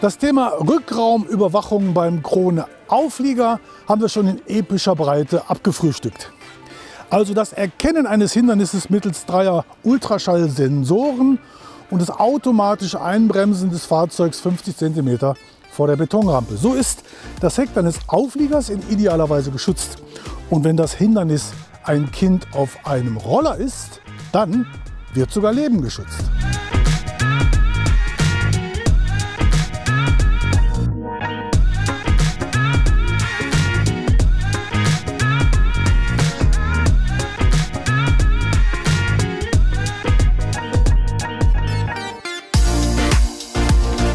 Das Thema Rückraumüberwachung beim Krone Auflieger haben wir schon in epischer Breite abgefrühstückt. Also das Erkennen eines Hindernisses mittels dreier Ultraschallsensoren und das automatische Einbremsen des Fahrzeugs 50 cm vor der Betonrampe. So ist das Heck deines Aufliegers in idealer Weise geschützt. Und wenn das Hindernis ein Kind auf einem Roller ist, dann wird sogar Leben geschützt.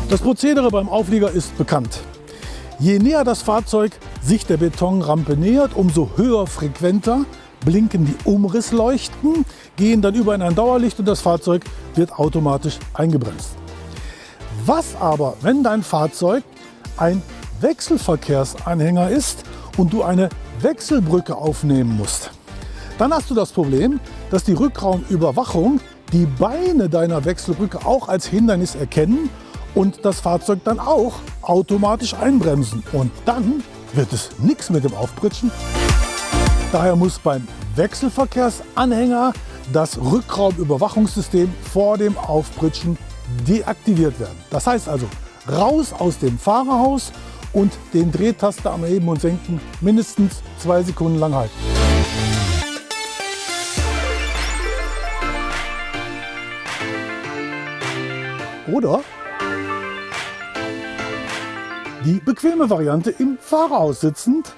Das Prozedere beim Auflieger ist bekannt. Je näher das Fahrzeug sich der Betonrampe nähert, umso höher frequenter blinken die Umrissleuchten, gehen dann über in ein Dauerlicht und das Fahrzeug wird automatisch eingebremst. Was aber, wenn dein Fahrzeug ein Wechselverkehrsanhänger ist und du eine Wechselbrücke aufnehmen musst? Dann hast du das Problem, dass die Rückraumüberwachung die Beine deiner Wechselbrücke auch als Hindernis erkennen und das Fahrzeug dann auch automatisch einbremsen. Und dann wird es nichts mit dem Aufpritschen. Daher muss beim Wechselverkehrsanhänger das Rückraumüberwachungssystem vor dem Aufpritschen deaktiviert werden. Das heißt also, raus aus dem Fahrerhaus und den Drehtaster am Heben und Senken mindestens zwei Sekunden lang halten. Oder die bequeme Variante im Fahrerhaus sitzend,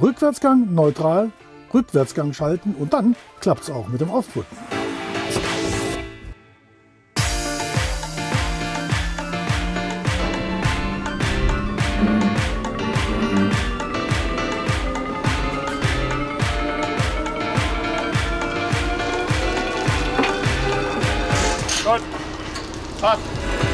Rückwärtsgang neutral, Rückwärtsgang schalten und dann klappt es auch mit dem Aufdrücken. Gut, passt.